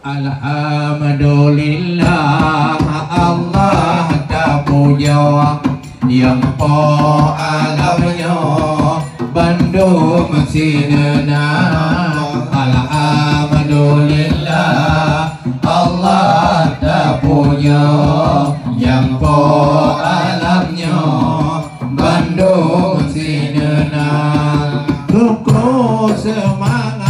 Alhamdulillah Allah tak puja Yang po alamnya Bandung sinena Alhamdulillah Allah tak puja Yang po alamnya Bandung sinena Kuku semangat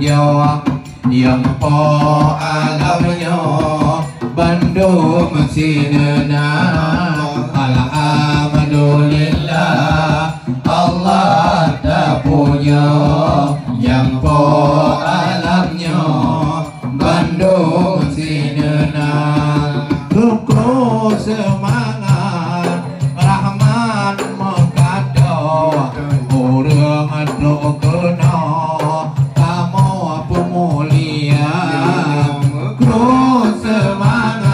yang po alam nyo Bandung sinena Alhamdulillah Allah tak punya. Yang po alam nyo Bandung semana.